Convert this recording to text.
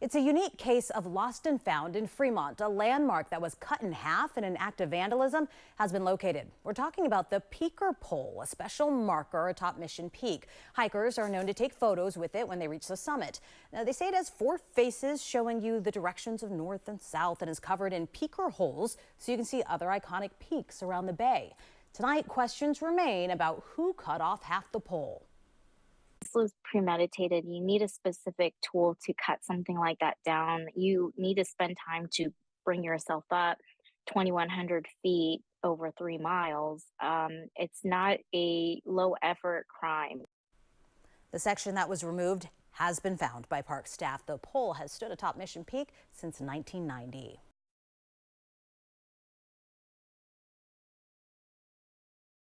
It's a unique case of lost and found in Fremont. A landmark that was cut in half in an act of vandalism has been located. We're talking about the Peeker Pole, a special marker atop Mission Peak. Hikers are known to take photos with it when they reach the summit. Now, they say it has four faces showing you the directions of north and south and is covered in peeker holes so you can see other iconic peaks around the bay. Tonight, questions remain about who cut off half the pole was premeditated. You need a specific tool to cut something like that down. You need to spend time to bring yourself up 2,100 feet over three miles. Um, it's not a low effort crime. The section that was removed has been found by park staff. The pole has stood atop Mission Peak since 1990.